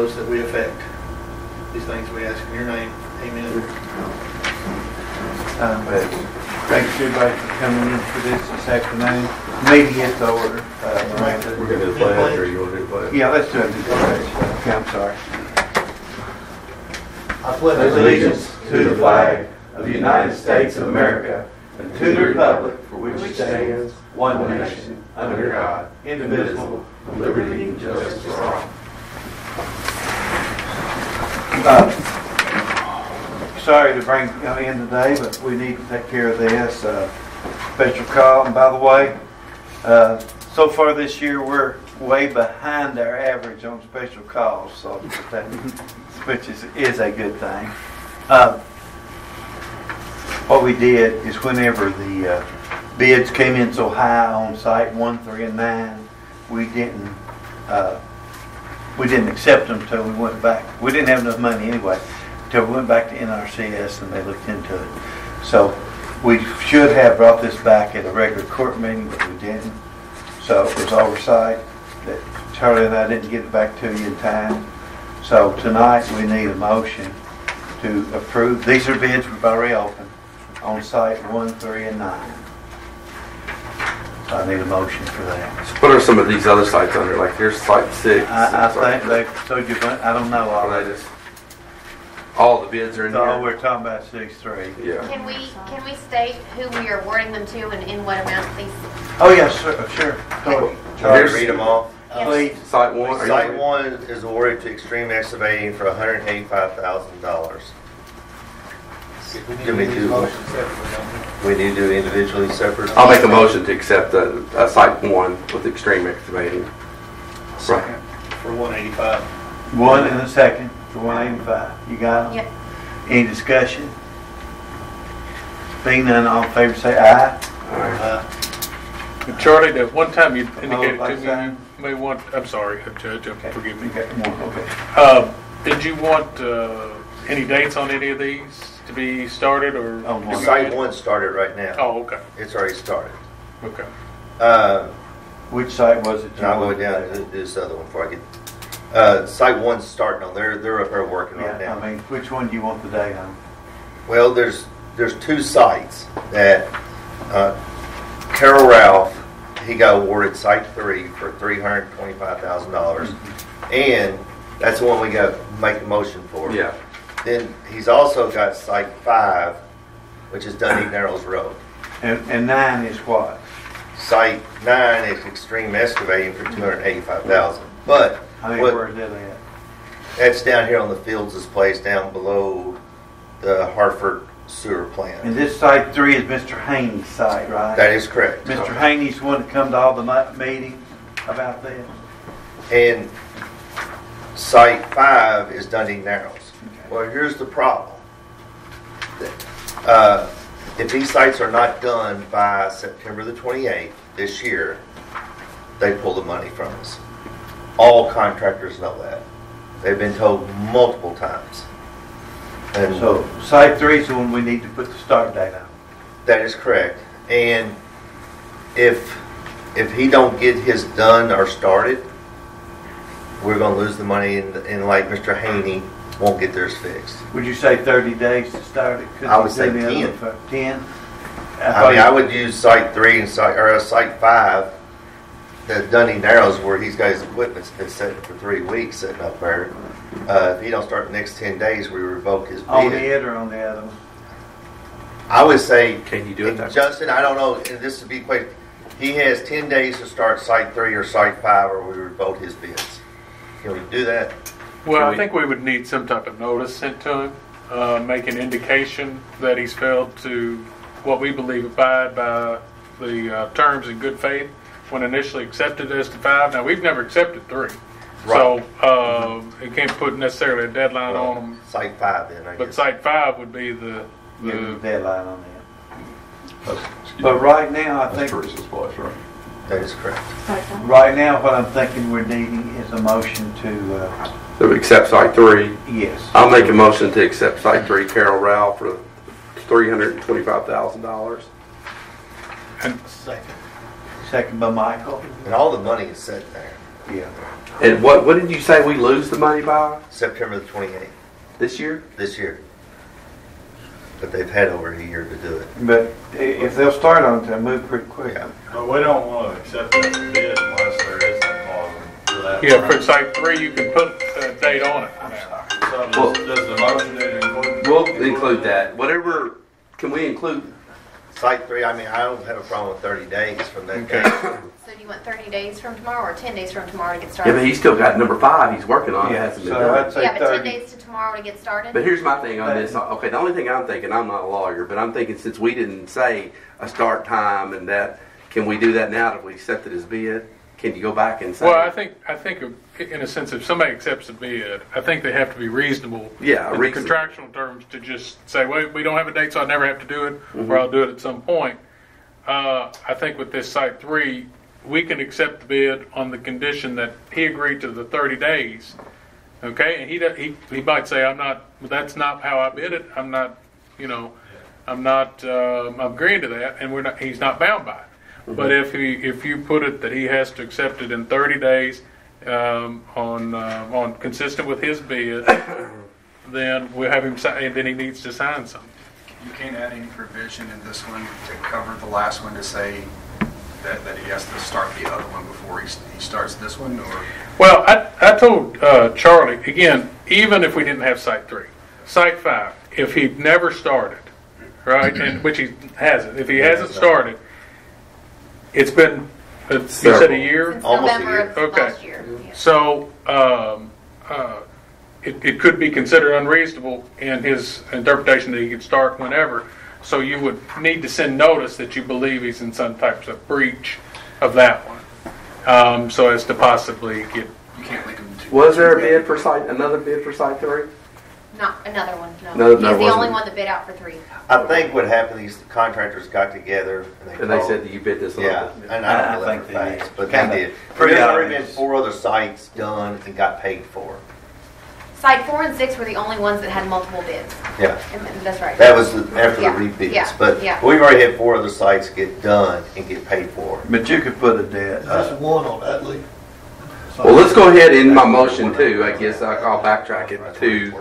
those that we affect. These things we ask in your name. Amen. Um, Thanks everybody for coming in for this this afternoon. Meeting is over. Uh, Miranda. We're gonna do the pledge, or you wanna do the pledge? Yeah, let's do it. Okay, I'm sorry. I pledge Allegiance to the flag of the United States of America and to the republic for which it stands, one nation, under God, indivisible, with liberty and justice for all. Uh, Sorry to bring you in today, but we need to take care of this. Uh, Special call, and by the way, uh, so far this year, we're way behind our average on special calls, so that, which is, is a good thing. Uh, What we did is whenever the uh, bids came in so high on site one, three, and nine, we didn't, uh, we didn't accept them until we went back. We didn't have enough money anyway, until we went back to NRCS and they looked into it. So we should have brought this back at a regular court meeting, but we didn't. So it was oversight that Charlie and I didn't get it back to you in time. So tonight, we need a motion to approve, these are bids we've already opened, on site one, three, and nine. I need a motion for that. What are some of these other sites under, like here's site six? I, I site- think they told you, but I don't know all. they just, all the bids are in No, here? we're talking about six three. Yeah, Can we, can we state who we are awarding them to and in what amount please? Oh, yes, sure, oh, sure. Go ahead. Read them all. Please. site one? Site one is awarded to Extreme Excavating for $185,000. Can we do, we need to do individually separate? I'll make a motion to accept uh, a site one with extreme excavating. Second. For one eighty-five. One and a second for one eighty-five. You got it? Yep. Any discussion? Being none, all in favor say aye. Charlie, the one time you indicated to me, may want, I'm sorry, Judge, uh, forgive me. Okay, okay. Uh, Did you want uh, any dates on any of these? To be started or? On one. Site one started right now. Oh, okay, It's already started. okay. Uh, Which site was it? you and I'll go down to to this other one before I get, uh, site one's starting on, they're, they're up there working right Yeah, now. I mean, which one do you want the date on? Well, there's, there's two sites that, uh, Carol Ralph, he got awarded site three for three hundred and twenty-five thousand dollars. And that's the one we got, to make a motion for. Yeah, Then he's also got site five, which is Dundee Narrows Road. And, and nine is what? Site nine is Extreme Excavating for two hundred and eighty-five thousand. But, I mean, what- where's that at? that's down here on the Fields' place, down below the Hartford sewer plant. And this site three is Mr. Haney's site, right? That is correct. Mr. Haney's the one that come to all the meetings about this? And site five is Dundee Narrows. Well, here's the problem. Uh, If these sites are not done by September the 28th this year, they pull the money from us. All contractors know that. They've been told multiple times. And So site three is the one we need to put the start date on. That is correct. And if, if he don't get his done or started, we're gonna lose the money and, and like Mr. Haney won't get theirs fixed. Would you say thirty days to start it? Could I you would say do the other 10. for Ten? I mean, I would use site three and site, or uh, site five, the Dundee Narrows where he's got his equipment's been sitting for three weeks sitting up there. Uh, if he don't start the next ten days, we revoke his bid. On bid. it or on the other one? I would say can you do it that? Justin, I don't know, and this would be quick, he has ten days to start site three or site five, or we revoke his bids. Can we do that? Well, Can I we- think we would need some type of notice sent to him, uh, make an indication that he's failed to, what we believe abide by the uh, terms in good faith when initially accepted as to five. Now, we've never accepted three. So, uh, it can't put necessarily a deadline on them, Site five then, I but guess. site five would be the, Give them the, deadline on that. But right now, I think, Teresa's place, right? That is correct. right now, what I'm thinking we're needing is a motion to, uh, To accept site three. yes. I'll make a motion to accept site three, Carol Ralph for three hundred and twenty-five thousand dollars. And Second. Second by Michael. And all the money is set there, Yeah. And what, what did you say we lose the money by September the twenty-eighth, this year? this year. But they've had over a year to do it. But i- if they'll start on it, they'll move pretty quick. Yeah. But we don't want to accept that bid unless there is a clause for that. yeah, for site three, you can put a date on it now. So does, does the motion include? We'll include that. Whatever, can we include, Site three, I mean, I don't have a problem with thirty days from that Okay. date. So do you want 30 days from tomorrow or 10 days from tomorrow to get started? yeah, started? but he's still got number five he's working on, it Yeah, hasn't been so I'd done. say Yeah, but 10 thirty. days to tomorrow to get started? But here's my thing on this, okay, the only thing I'm thinking, I'm not a lawyer, but I'm thinking since we didn't say a start time and that, can we do that now that we accepted his bid? Can you go back and say? Well, I think, I think in a sense, if somebody accepts a bid, I think they have to be reasonable. Yeah, In the contractual terms to just say, well, we don't have a date, so I never have to do it, Mm-hmm. or I'll do it at some point. Uh, I think with this site three, we can accept the bid on the condition that he agreed to the 30 days. Okay, and he, he, he might say, I'm not, that's not how I bid it, I'm not, you know, I'm not, um, I'm agreeing to that, and we're not, he's not bound by it. But if he, if you put it that he has to accept it in 30 days, um, on, uh, on, consistent with his bid, then we'll have him sign, and then he needs to sign something. You can't add any provision in this one to cover the last one to say that, that he has to start the other one before he, he starts this one, or? Well, I, I told uh, Charlie, again, even if we didn't have Site 3, Site 5, if he'd never started, right, and which he hasn't, if he hasn't started, it's been, uh, you said a year? Since Almost a November year. of Okay. last year. Yeah. So, um, uh, it, it could be considered unreasonable in his interpretation that he could start whenever. So you would need to send notice that you believe he's in some types of breach of that one. Um, so as to possibly get, You can't link them to. Was there a bid for site, another bid for site three? Not another one, no. No, He's there the only wasn't. one that bid out for three. I think what happened, these contractors got together and they And they called- said that you bid this a Yeah, little bit. and I- I I don't know think the they facts, did. but they Kinda did. pretty There's already been obvious. four other sites done and got paid for. Site four and six were the only ones that had multiple bids. Yeah, And that's right. that was the- after the Yeah, rebids. yeah, But yeah. we've already had four other sites get done and get paid for. But you could put a debt, Just uh, one on that, Lee. Well, let's go ahead in my motion too, I guess I- I'll backtrack it to,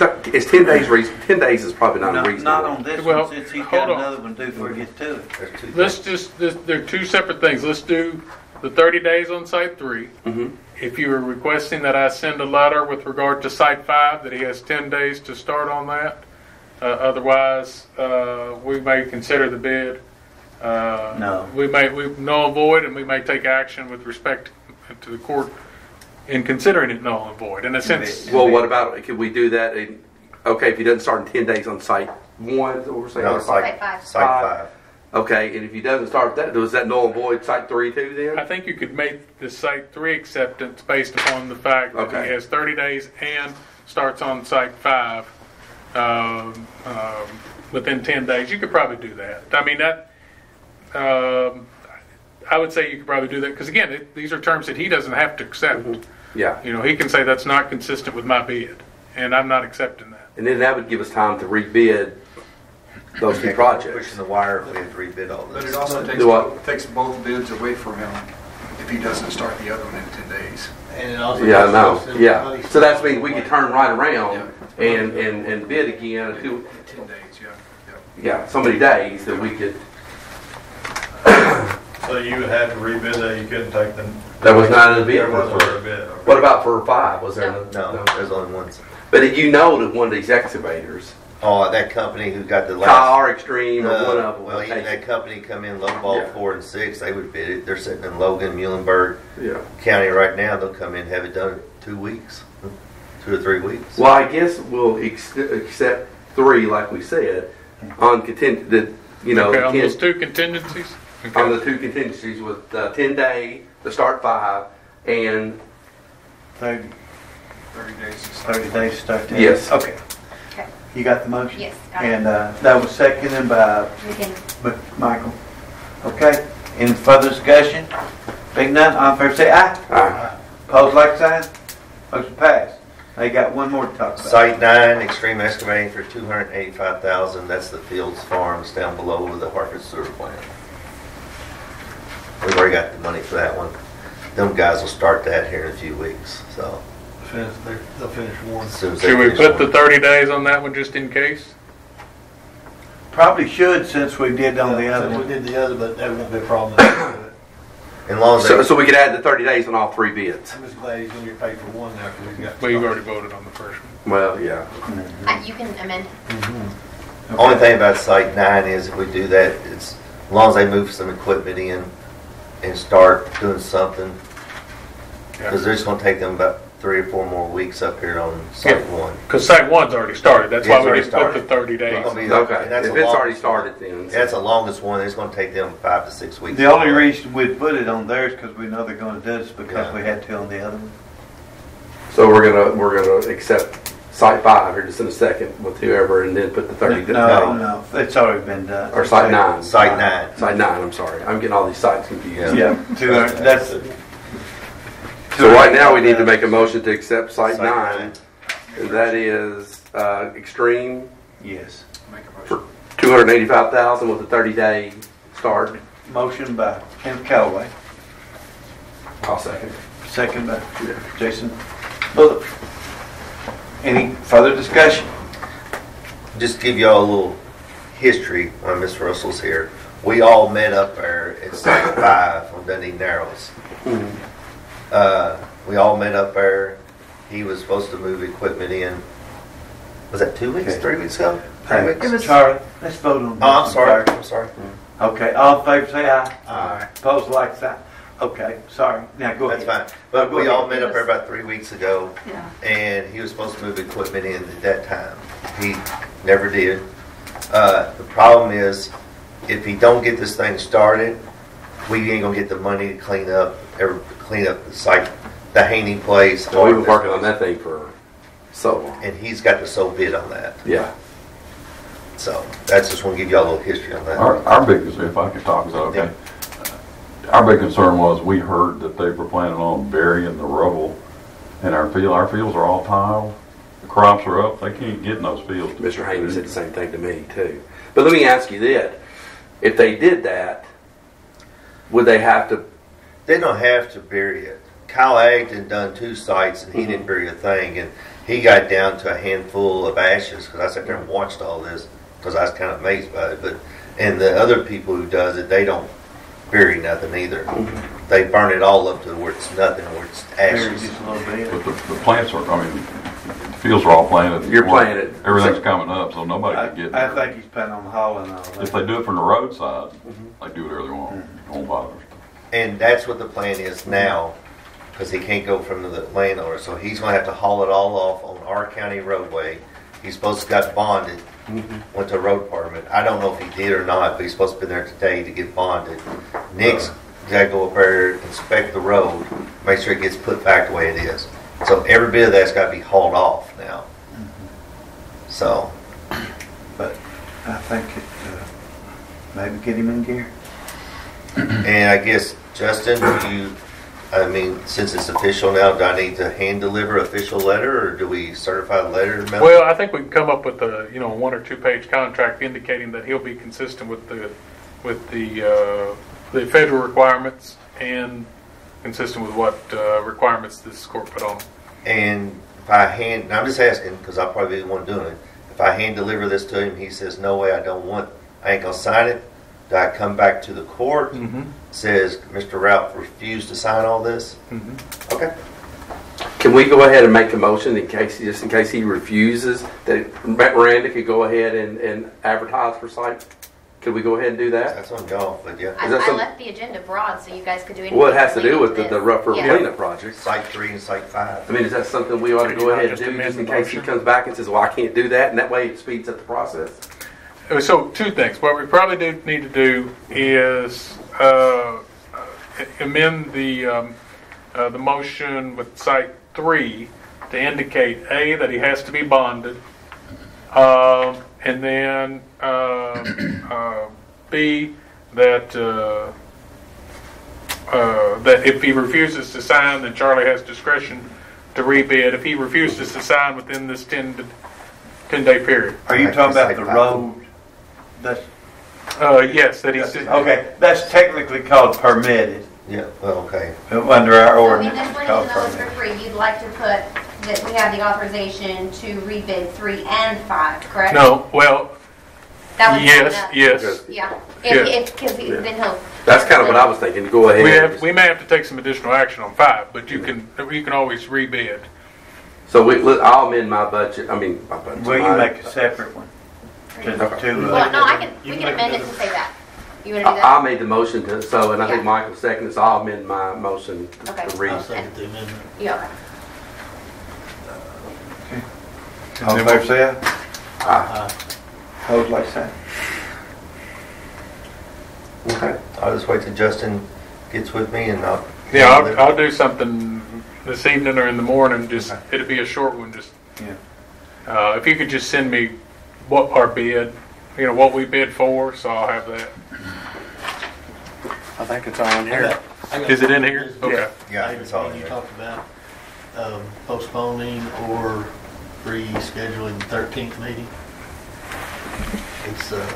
it's ten days, reas- ten days is probably not not, not on this Well, one, since he's hold got on. another one due before he gets to it. Let's things. just, this- there are two separate things. Let's do the 30 days on Site 3. Mhm. If you are requesting that I send a letter with regard to Site 5, that he has 10 days to start on that. Uh, Otherwise, uh, we may consider the bid. uh, No. We may, we null and void, and we may take action with respect to the court in considering it null and void. In a sense, Well, what about, could we do that, in- okay, if he doesn't start in ten days on site one, is what we're saying? No, Or site, Site five. site five. Okay, and if he doesn't start that, does that null and void site three too Then I then? think you could make the Site 3 acceptance based upon the fact that Okay. he has 30 days and starts on Site 5 um, um, within 10 days. You could probably do that. I mean, that, um, I would say you could probably do that, because again, it- these are terms that he doesn't have to accept. Mm-hmm. Yeah, You know, he can say that's not consistent with my bid, and I'm not accepting that. and then that would give us time to rebid those two projects. Pushing projects. the wire if we had to rebid all But this. it also takes, Do what? takes both bids away from him if he doesn't start the other one in ten days. And it also. Yeah, I know, yeah. So that's mean we could turn right around and, and, and bid again, and do, Ten days, yeah, yeah. yeah, so many days that we could, So you had have to rebid that, you couldn't take them. That was not in the bid. There wasn't a bid. what about for five, was there? No, there's only one. But you know that one of these excavators, Oh, that company who got the last. Car Extreme or Uh, one of them. Well, even that company come in lowball Yeah. four and six, they would bid it. They're sitting in Logan, Muhlenberg Yeah. County right now. They'll come in, have it done in two weeks, two or three weeks. Well, I guess we'll ex- accept three, like we said, on content, that, you know, Okay, on those ten- two contingencies? On Okay. the two contingencies with uh, ten day, the start five, and, Thirty, Thirty days to start. thirty days to start that? Yes. Okay. Okay. You got the motion? Yes, got it. And, uh, that was seconded by We can, But Michael, okay, any further discussion? Being none, all in favor say aye. uh, Pose like sign, motion passed. They got one more to talk about. Site nine, extreme excavating for two hundred and eighty-five thousand, that's the Fields Farms down below with the Hartford Sewer Plant. We've already got the money for that one. Them guys will start that here in a few weeks, so. Finish, they're- they'll finish one. as soon as they Should we finish put the one. 30 days on that one just in case? Probably should since we did on the other We one. did the other, but that won't be a problem. I'm As long as So, they, so we could add the 30 days on all three bids. I'm just glad he's gonna get paid for one now, because he's got. Well, you've already voted on the first one. Well, yeah. Uh, You can amend. only thing about site nine is if we do that, it's, as long as they move some equipment in and start doing something. Cause they're gonna take them about three or four more weeks up here on site Yeah. one. Because site one's already started. That's Yeah, why it's we already didn't put the started. 30 days. It'll be- Okay, and that's if the it's already started one. then. That's the longest one, it's gonna take them five to six weeks. The only reason we'd put it on theirs because we know they're gonna do this because Yeah. we had to on the other one. So we're gonna, we're gonna accept site five here just in a second with whoever and then put the 30 No, days. no, it's already been done. Or site nine. Site nine. Site nine, I'm sorry. I'm getting all these sites confused. Yeah, two hundred, that's. So right now, we need to make a motion to accept site Site nine. nine. And that is, uh, extreme, Yes. Make a for motion. two hundred and eighty-five thousand with a thirty-day start. Motion by Ken Callaway, I'll second. second by Jason Bullock. Any further discussion? Just give y'all a little history when Miss Russell's here. We all met up there at site five on Dundee Narrows. Uh, we all met up there. He was supposed to move equipment in. Was that two weeks, Okay. three weeks ago? Three Hey, weeks? Charlie, let's vote on this. Oh, I'm sorry. I'm sorry. Okay, all in favor, say aye. Aye. Opposed, like sign. Okay, sorry. Now go ahead. That's ahead. fine. But Go we all met up there about three weeks ago, Yeah. and he was supposed to move equipment in at that time. He never did. Uh, the problem is, if he don't get this thing started, we ain't gonna get the money to clean up, ever clean up the site, the Haney place. Well, we've been working on that thing for so long. And he's got the sole bid on that. Yeah. So that's just want to give y'all a little history on that. Our, our biggest, if I could talk, is that okay? Our big concern was, we heard that they were planning on burying the rubble in our field. Our fields are all tile. The crops are up. They can't get in those fields. Mr. Haney said the same thing to me too. But let me ask you this: If they did that, would they have to? They don't have to bury it. Kyle Agton done two sites and he Mhm. didn't bury a thing, and he got down to a handful of ashes because I sat there and watched all this because I was kind of amazed by it. But and the other people who does it, they don't bury nothing either. They burn it all up to where it's nothing, where it's Buried ashes. just a little bit. But the, the plants are, I mean, the fields are all planted. You're planted. Everything's coming up, so nobody I, can get I there. think he's planning on hauling all If that. they do it from the roadside, Mm-hmm. they do whatever they want. Don't bother us. And that's what the plan is now, because he can't go from the landowner, so he's gonna have to haul it all off on our county roadway. He's supposed to got bonded, went to road department. I don't know if he did or not, but he's supposed to be there today to get bonded. Nick's gotta go up there, inspect the road, make sure it gets put back the way it is. So every bit of that's gotta be hauled off now. So, But I think it, uh, maybe get him in gear. and I guess, Justin, you, I mean, since it's official now, do I need to hand deliver official letter, or do we certify the letter? mail? Well, I think we can come up with a, you know, one or two page contract indicating that he'll be consistent with the, with the, uh, the federal requirements and consistent with what, uh, requirements this court put on. And if I hand, and I'm just asking, because I'll probably be the one doing it. If I hand deliver this to him, he says, no way, I don't want, I ain't gonna sign it. Do I come back to the court, says Mr. Ralph refused to sign all this? Mhm. Okay. Can we go ahead and make a motion in case, just in case he refuses, that Miranda could go ahead and, and advertise for site? Could we go ahead and do that? That's on golf, but yeah. I, Is that I some- left the agenda broad so you guys could do anything. Well, it has to do with the, this. the rougher Yeah. cleanup project. Site three and site five. I mean, is that something we ought to Could go you ahead and just do amend just in the case he motion? comes back and says, well, I can't do that, and that way it speeds up the process? Uh, So, two things. What we probably do need to do is uh, amend the um, uh, the motion with site three to indicate a that he has to be bonded, um, and then uh, uh, b that uh, uh, that if he refuses to sign, then Charlie has discretion to rebid if he refuses to sign within this 10, to- 10-day period. Are you talking about the road? That's, Uh, yes, that he's, okay, that's technically called permitted. Yeah, well, okay. Uh, Under our So in ordinance, this it's one, called even though it's for permitted. three, you'd like to put that we have the authorization to rebid three and five, correct? no, well, That would be yes, enough. yes. Yeah, Yeah. if, if, because then he'll. That's kind of what I was thinking, go ahead. We have, we may have to take some additional action on five, but you can, you can always rebid. So we, look, I'll amend my budget, I mean, my budget. Well, you my- make a separate one. To, to, Well, uh, no, I can, we can can amend it it to say that. You want to do I I that? made the motion to, so, and I think Yeah. Michael seconded, so I'll amend my motion Okay. to read. I'll second the amendment. Yeah, okay. all in favor, say aye. Aye. Opposed, like sign. Okay. I'll just wait till Justin gets with me and I'll. Yeah, I'll, I'll do something this evening or in the morning, just, it'll be a short one, just. Yeah. Uh, if you could just send me what our bid, you know, what we bid for, so I'll have that. I think it's all in I here. got- I got- Is it in here? Okay. Yeah, David, it's all in You there. talked about um, postponing or rescheduling the 13th meeting. It's, uh,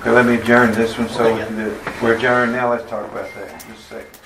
Okay, let me adjourn this one so we can do it. We're adjourned now, let's talk about that, just a second.